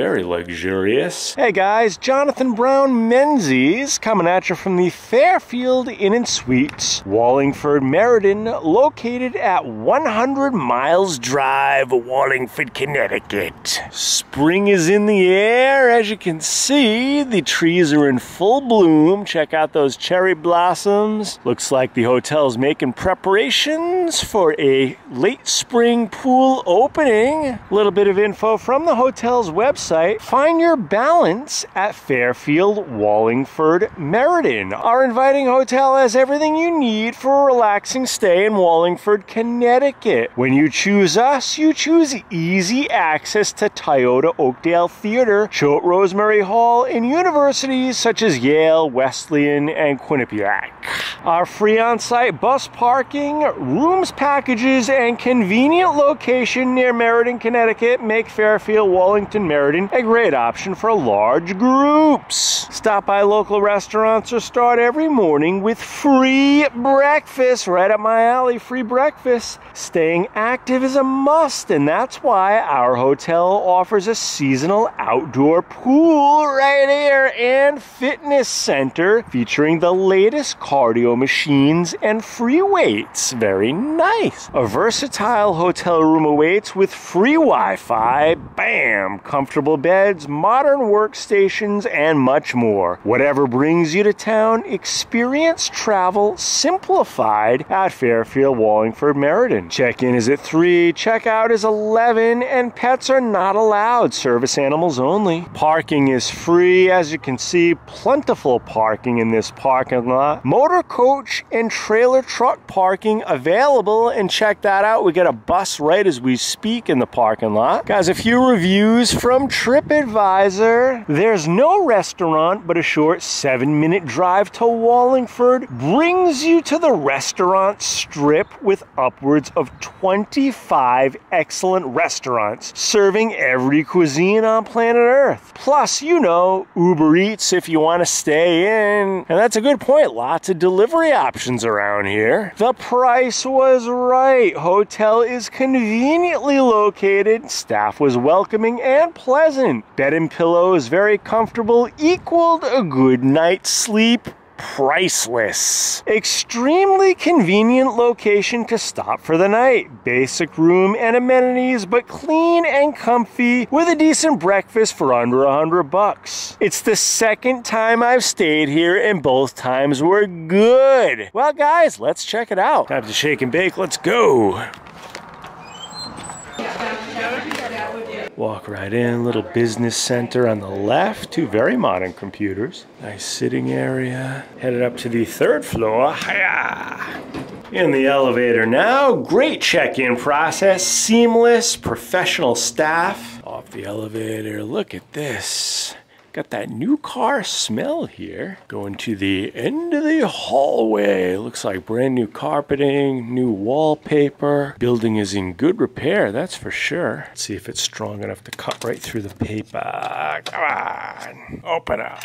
very luxurious. Hey guys, Jonathan Browne Menzies coming at you from the Fairfield Inn and Suites, Wallingford, Meriden, located at 100 Miles Drive, Wallingford, Connecticut. Spring is in the air, as you can see. The trees are in full bloom. Check out those cherry blossoms. Looks like the hotel's making preparations for a late spring pool opening. A little bit of info from the hotel's website. Find your balance at Fairfield Wallingford Meriden. Our inviting hotel has everything you need for a relaxing stay in Wallingford, Connecticut. When you choose us, you choose easy access to Toyota Oakdale Theater, Choate Rosemary Hall, and universities such as Yale, Wesleyan, and Quinnipiac. Our free on-site bus parking, rooms packages, and convenient location near Meriden, Connecticut make Fairfield Wallingford Meriden a great option for large groups. Stop by local restaurants or start every morning with free breakfast right up my alley. Free breakfast. Staying active is a must, and that's why our hotel offers a seasonal outdoor pool right here and fitness center featuring the latest cardio machines and free weights. Very nice. A versatile hotel room awaits with free Wi Fi, bam, comfortable beds, modern workstations, and much more. Whatever brings you to town, experience travel simplified at Fairfield Wallingford Meriden. Check in is at 3, check out is 11, and pets are not allowed, service animals only. Parking is free, as you can see, plentiful parking in this parking lot. Motor coach and trailer truck parking available, and check that out. We get a bus right as we speak in the parking lot. Guys, a few reviews from TripAdvisor. There's no restaurant, but a short seven minute drive to Wallingford brings you to the restaurant strip with upwards of 25 excellent restaurants serving every cuisine on planet Earth. Plus, you know, Uber Eats if you want to stay in. And that's a good point. Lots of delivery options around here. The price was right. Hotel is conveniently located. Staff was welcoming and pleasant. Bed and pillows very comfortable, equaled a good night's sleep priceless. Extremely convenient location to stop for the night. Basic room and amenities, but clean and comfy with a decent breakfast for under a hundred bucks. It's the second time I've stayed here and both times were good. Well guys, let's check it out. Time to shake and bake, let's go. Walk right in, little business center on the left, two very modern computers. Nice sitting area. Headed up to the third floor. Hiya! In the elevator now, great check-in process, seamless, professional staff. Off the elevator, look at this. Got that new car smell here. Going to the end of the hallway. Looks like brand new carpeting, new wallpaper. Building is in good repair, that's for sure. Let's see if it's strong enough to cut right through the paper. Come on, open up.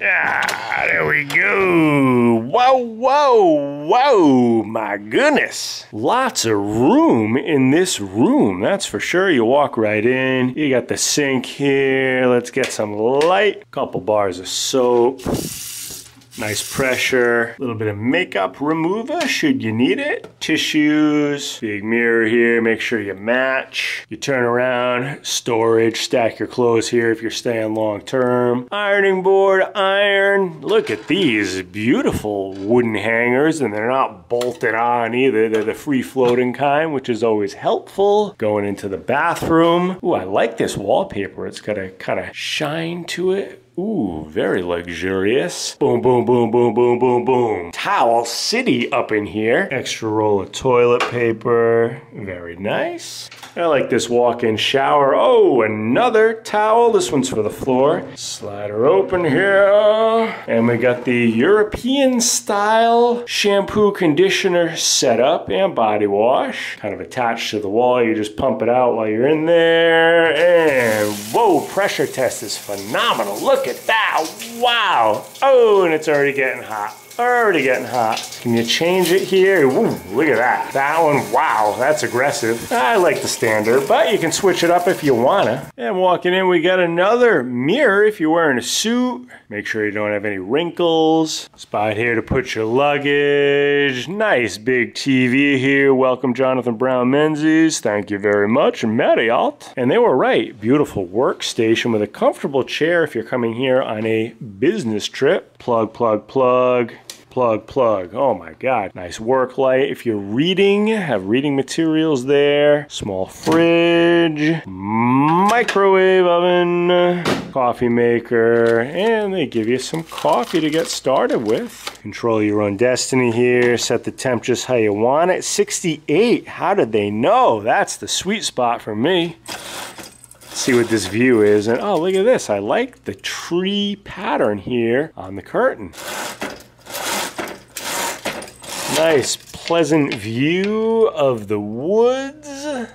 Yeah, there we go. Whoa, whoa, whoa, my goodness. Lots of room in this room, that's for sure. You walk right in. You got the sink here. Let's get some light. Couple bars of soap. Nice pressure, a little bit of makeup remover should you need it. Tissues, big mirror here, make sure you match. You turn around, storage, stack your clothes here if you're staying long term. Ironing board, iron. Look at these beautiful wooden hangers and they're not bolted on either. They're the free floating kind, which is always helpful. Going into the bathroom. Ooh, I like this wallpaper. It's got a kind of shine to it. Ooh, very luxurious. Boom, boom, boom, boom, boom, boom, boom. Towel City up in here. Extra roll of toilet paper. Very nice. I like this walk-in shower. Oh, another towel. This one's for the floor. Slide her open here. And we got the European style shampoo conditioner setup and body wash. Kind of attached to the wall. You just pump it out while you're in there. And pressure test is phenomenal. Look at that. Wow. Oh, and it's already getting hot. Already getting hot. Can you change it here? Look at that. That one, wow, that's aggressive. I like the standard, but you can switch it up if you wanna. And walking in, we got another mirror if you're wearing a suit. Make sure you don't have any wrinkles. Spot here to put your luggage. Nice big TV here. Welcome, Jonathan Browne Menzies. Thank you very much, Marriott. And they were right. Beautiful workstation with a comfortable chair if you're coming here on a business trip. Plug, plug, plug plug, plug. Oh my God. Nice work light. If you're reading, have reading materials there. Small fridge, microwave oven, coffee maker, and they give you some coffee to get started with. Control your own destiny here. Set the temp just how you want it. 68. How did they know? That's the sweet spot for me see what this view is. And oh, look at this. I like the tree pattern here on the curtain. Nice pleasant view of the woods.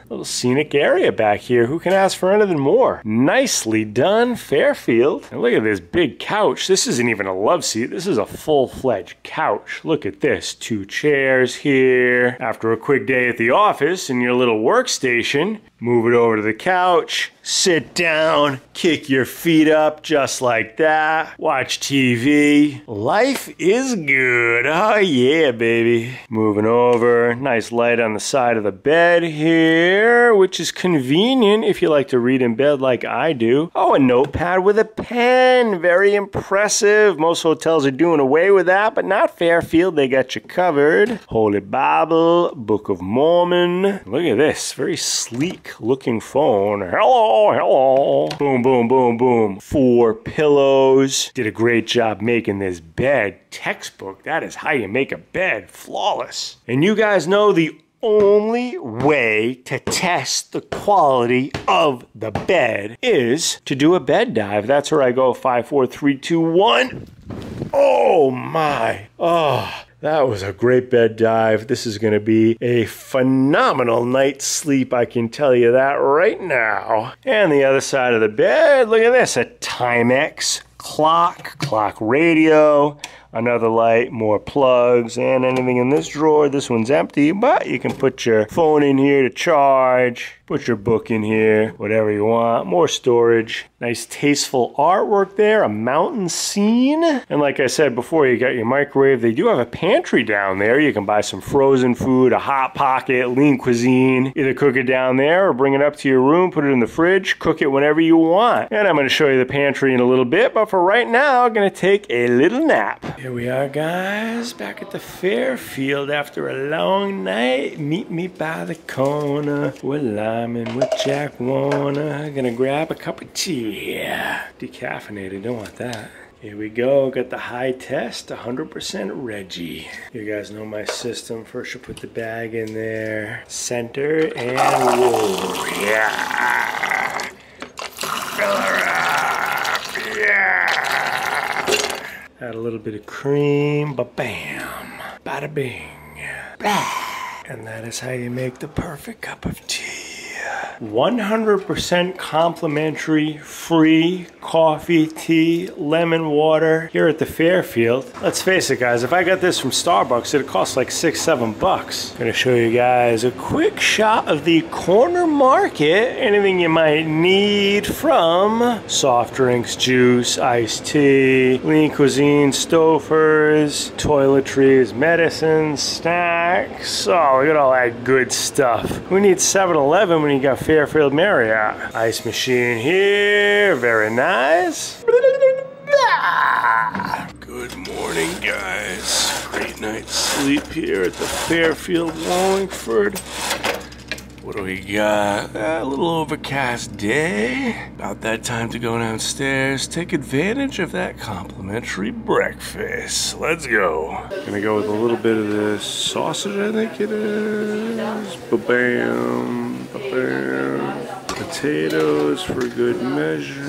Little scenic area back here. Who can ask for anything more? Nicely done, Fairfield. And look at this big couch. This isn't even a love seat. This is a full-fledged couch. Look at this. Two chairs here. After a quick day at the office in your little workstation, move it over to the couch sit down, kick your feet up just like that, watch TV. Life is good. Oh, yeah, baby. Moving over, nice light on the side of the bed here, which is convenient if you like to read in bed like I do. Oh, a notepad with a pen. Very impressive. Most hotels are doing away with that, but not Fairfield. They got you covered. Holy Bible, Book of Mormon. Look at this. Very sleek looking phone. Hello hello. Boom, boom, boom, boom. Four pillows. Did a great job making this bed. Textbook. That is how you make a bed. Flawless. And you guys know the only way to test the quality of the bed is to do a bed dive. That's where I go five, four, three, two, one. Oh my. Oh. That was a great bed dive. This is going to be a phenomenal night's sleep, I can tell you that right now. And the other side of the bed, look at this, a Timex clock, clock radio, another light, more plugs, and anything in this drawer. This one's empty, but you can put your phone in here to charge Put your book in here, whatever you want. More storage. Nice tasteful artwork there, a mountain scene. And like I said before, you got your microwave. They do have a pantry down there. You can buy some frozen food, a hot pocket, lean cuisine. Either cook it down there or bring it up to your room, put it in the fridge, cook it whenever you want. And I'm gonna show you the pantry in a little bit, but for right now, I'm gonna take a little nap. Here we are, guys, back at the Fairfield after a long night. Meet me by the corner. I Diamond with Jack Warner. Gonna grab a cup of tea. Decaffeinated, don't want that. Here we go, got the high test, 100% Reggie. You guys know my system. First you put the bag in there, center, and roll. Yeah! Fill her up, yeah! Add a little bit of cream, ba bam, bada bing. And that is how you make the perfect cup of tea. 100% complimentary free coffee, tea, lemon water here at the Fairfield. Let's face it guys, if I got this from Starbucks, it'd cost like six, seven bucks. I'm gonna show you guys a quick shot of the corner market. Anything you might need from soft drinks, juice, iced tea, lean cuisine, Stouffer's, toiletries, medicines, snacks. Oh, look at all that good stuff. Who needs 7-Eleven when you got Fairfield Marriott. Ice machine here, very nice. Good morning, guys. Great night's sleep here at the Fairfield Wallingford. What do we got? A little overcast day. About that time to go downstairs, take advantage of that complimentary breakfast. Let's go. Gonna go with a little bit of this sausage, I think it is. Ba-bam. Potatoes for good measure.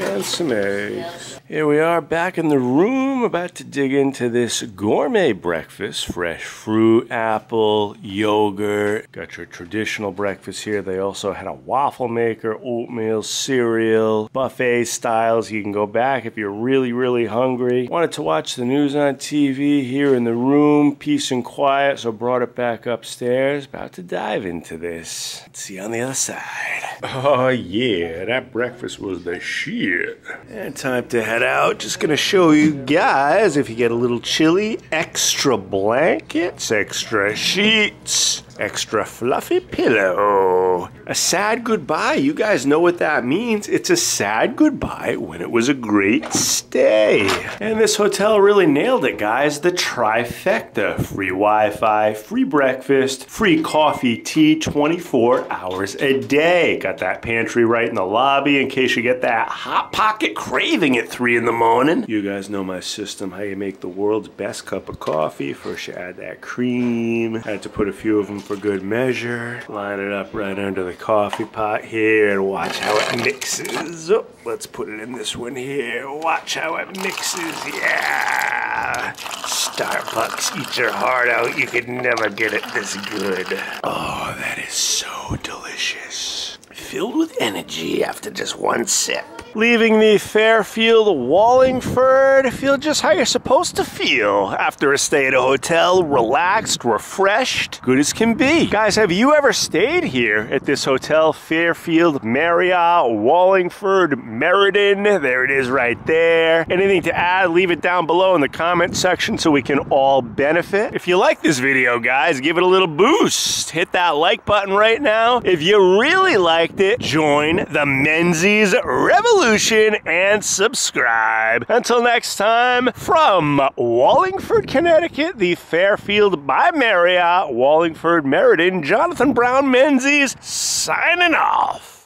and some eggs. Here we are back in the room, about to dig into this gourmet breakfast. Fresh fruit, apple, yogurt. Got your traditional breakfast here. They also had a waffle maker, oatmeal, cereal, buffet styles. You can go back if you're really, really hungry. Wanted to watch the news on TV here in the room, peace and quiet, so brought it back upstairs. About to dive into this. Let's see on the other side. Oh yeah, that breakfast was the shit. And time to head out. Just gonna show you guys if you get a little chilly, extra blankets, extra sheets extra fluffy pillow. A sad goodbye. You guys know what that means. It's a sad goodbye when it was a great stay. And this hotel really nailed it, guys. The trifecta. Free Wi-Fi, free breakfast, free coffee, tea 24 hours a day. Got that pantry right in the lobby in case you get that hot pocket craving at 3 in the morning. You guys know my system, how you make the world's best cup of coffee. First you add that cream. I had to put a few of them for good measure. Line it up right under the coffee pot here and watch how it mixes. Oh, let's put it in this one here. Watch how it mixes, yeah. Starbucks, eat your heart out. You could never get it this good. Oh, that is so delicious. Filled with energy after just one sip. Leaving the Fairfield Wallingford, feel just how you're supposed to feel after a stay at a hotel, relaxed, refreshed, good as can be. Guys, have you ever stayed here at this hotel, Fairfield Marriott Wallingford Meriden? There it is right there. Anything to add, leave it down below in the comment section so we can all benefit. If you like this video, guys, give it a little boost. Hit that like button right now. If you really liked it, join the Menzies Revolution Revolution and subscribe. Until next time, from Wallingford, Connecticut, the Fairfield by Marriott, Wallingford Meriden, Jonathan Browne Menzies, signing off.